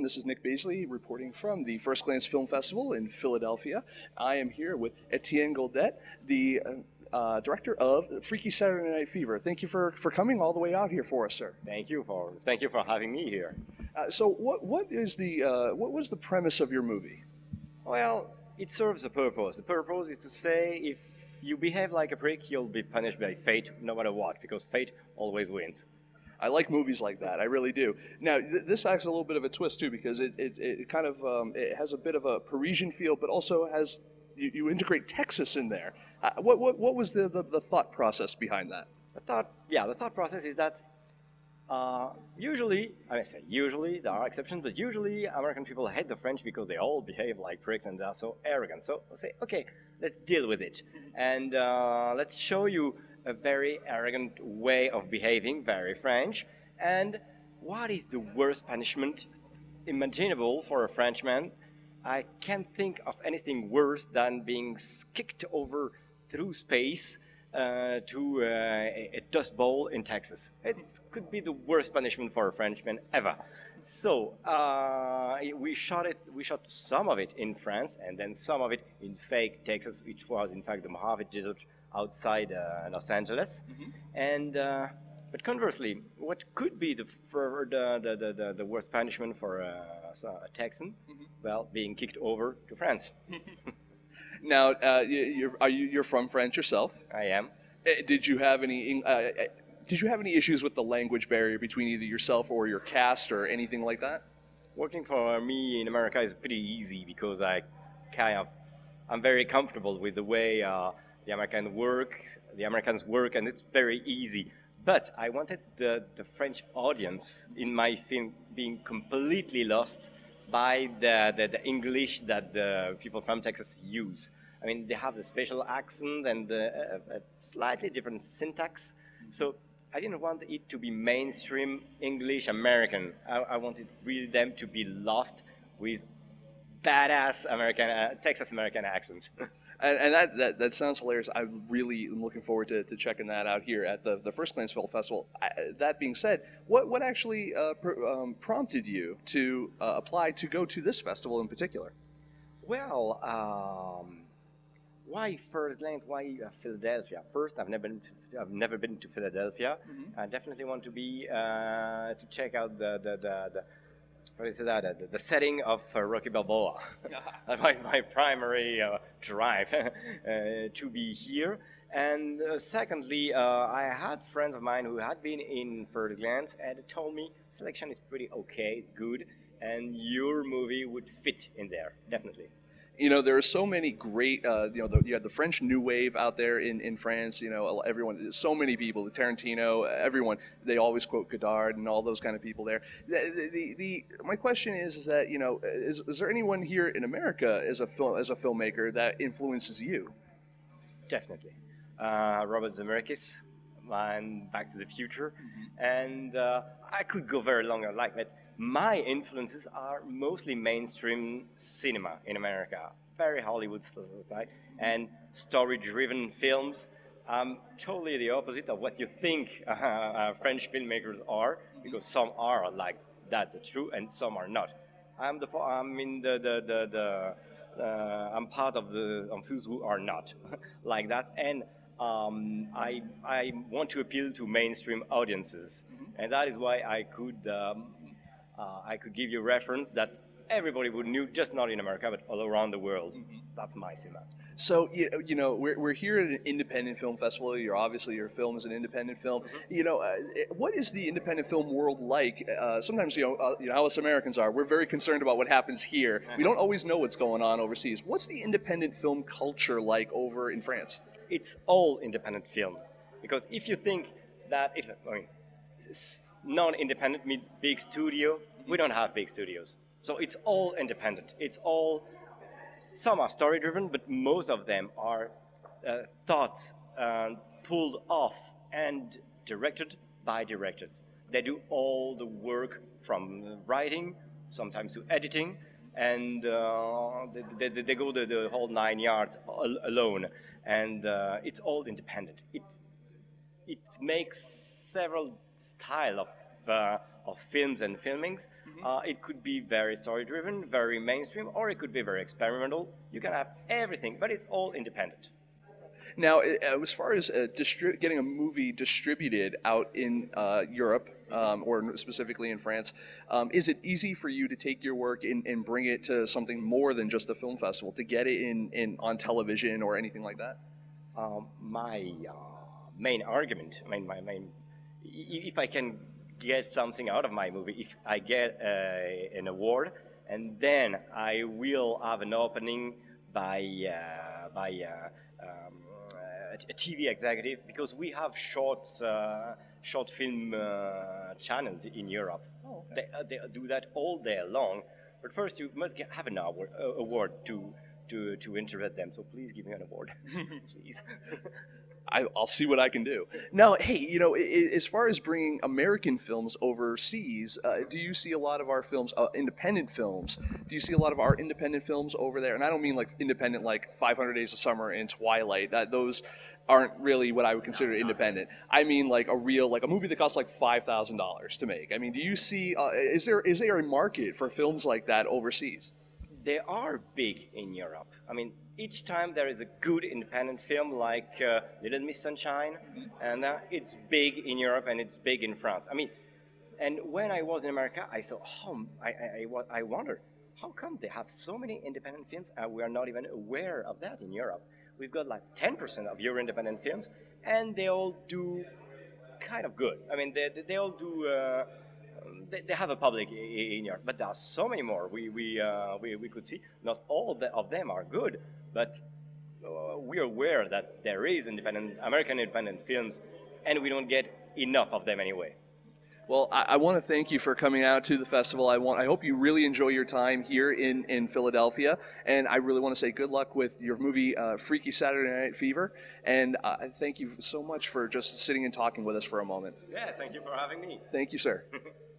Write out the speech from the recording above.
everyone. This is Nick Baisley reporting from the First Glance Film Festival in Philadelphia. I am here with Etienne Goldet, the uh, uh, director of Freaky Saturday Night Fever. Thank you for, for coming all the way out here for us, sir. Thank you for thank you for having me here. Uh, so, what what is the uh, what was the premise of your movie? Well, it serves a purpose. The purpose is to say if you behave like a prick, you'll be punished by fate, no matter what, because fate always wins. I like movies like that. I really do. Now, th- this acts a little bit of a twist too, because it, it, it kind of um, it has a bit of a Parisian feel, but also has you, you integrate Texas in there. Uh, what, what what was the, the, the thought process behind that? The thought, yeah, the thought process is that uh, usually, I say usually, there are exceptions, but usually American people hate the French because they all behave like pricks and they're so arrogant. So let's say, okay, let's deal with it. And uh, let's show you a very arrogant way of behaving, very French. And what is the worst punishment imaginable for a Frenchman? I can't think of anything worse than being kicked over through space uh, to uh, a, dust bowl in Texas. It could be the worst punishment for a Frenchman ever. So uh, we shot it. We shot some of it in France, and then some of it in fake Texas, which was in fact the Mojave Desert outside uh, Los Angeles. Mm-hmm. And uh, but conversely, what could be the for the, the, the, the, worst punishment for a, a Texan? Mm-hmm. Well, being kicked over to France. Now, uh, you're, are you you're from France yourself? I am. Uh, did you have any? Uh, uh, did you have any issues with the language barrier between either yourself or your cast or anything like that? Working for me in America is pretty easy because I kind of I'm very comfortable with the way uh, the American work, the Americans work, and it's very easy. But I wanted the, the French audience in my film being completely lost by the, the, the, English that the people from Texas use. I mean, they have the special accent and the, a, a slightly different syntax. So I didn't want it to be mainstream English American. I, I wanted really them to be lost with badass American, uh, Texas American accents. and, and that, that, that sounds hilarious. I really am looking forward to, to checking that out here at the, the First Film Festival. I, that being said, what, what actually uh, pr- um, prompted you to uh, apply to go to this festival in particular? Well, um, why First? Why uh, Philadelphia? First, I've never been to, I've never been to Philadelphia. Mm-hmm. I definitely want to be uh, to check out the the, the, the what is that? Uh, the, the setting of uh, Rocky Balboa. that was my primary uh, drive uh, to be here. And uh, secondly, uh, I had friends of mine who had been in First Glance and told me selection is pretty okay, it's good, and your movie would fit in there, definitely you know, there are so many great, uh, you know, the, you had the French New Wave out there in, in France. You know, everyone, so many people, Tarantino, everyone, they always quote Godard and all those kind of people there. The, the, the my question is, is that you know, is, is there anyone here in America as a film as a filmmaker that influences you? Definitely, uh, Robert Zemeckis and Back to the Future, mm-hmm. and uh, I could go very long like that my influences are mostly mainstream cinema in America, very Hollywood stuff, right? And story-driven films. I'm totally the opposite of what you think uh, uh, French filmmakers are, because some are like that, that's true, and some are not. I'm the I'm in the the the, the uh, I'm part of the of those who are not like that, and um, I I want to appeal to mainstream audiences, mm-hmm. and that is why I could um, uh, I could give you a reference that everybody would know, just not in America, but all around the world. Mm-hmm. That's my cinema. So you know, we're, we're here at an independent film festival. You're obviously your film is an independent film. Mm-hmm. You know, uh, what is the independent film world like? Uh, sometimes you know, uh, you know how us Americans are. We're very concerned about what happens here. We don't always know what's going on overseas. What's the independent film culture like over in France? It's all independent film, because if you think that if I mean, non-independent big studio, we don't have big studios. So it's all independent. It's all, some are story driven, but most of them are uh, thoughts uh, pulled off and directed by directors. They do all the work from writing, sometimes to editing, and uh, they, they, they, go the, the, whole nine yards al alone. And uh, it's all independent. It, it makes several style of uh, of films and filmings. Uh, it could be very story driven, very mainstream, or it could be very experimental. You can have everything, but it's all independent. Now, uh, as far as uh, distri- getting a movie distributed out in uh, Europe, um, or specifically in France, um, is it easy for you to take your work and, and bring it to something more than just a film festival, to get it in, in on television or anything like that? Um, my uh, main argument, I mean, my main, i- if I can get something out of my movie, if I get uh, an award, and then I will have an opening by uh, by uh, um, a TV executive because we have short uh, short film uh, channels in Europe. Oh, They, uh, they do that all day long. But first, you must get, have an award, uh, award to to to interpret them. So please give me an award, please. I, I'll see what I can do. Now, hey, you know, as far as bringing American films overseas, uh, do you see a lot of our films, uh, independent films? Do you see a lot of our independent films over there? And I don't mean like independent, like 500 Days of Summer and Twilight. That those aren't really what I would consider independent. I mean like a real, like a movie that costs like five thousand dollars to make. I mean, do you see? Uh, is there is there a market for films like that overseas? They are big in Europe. I mean, each time there is a good independent film like uh, Little Miss Sunshine, and uh, it's big in Europe and it's big in France. I mean, and when I was in America, I saw, oh, I, I, I, I wondered, how come they have so many independent films and we are not even aware of that in Europe? We've got like 10% of Euro independent films, and they all do kind of good. I mean, they, they, they all do. Uh, they, they have a public in Europe, but there are so many more we we, uh, we, we could see. Not all the, of them are good, but uh, we are aware that there is independent American independent films, and we don't get enough of them anyway. Well, I, I want to thank you for coming out to the festival. I want, I hope you really enjoy your time here in, in Philadelphia, and I really want to say good luck with your movie uh, Freaky Saturday Night Fever. And uh, thank you so much for just sitting and talking with us for a moment. Yeah, thank you for having me. Thank you, sir.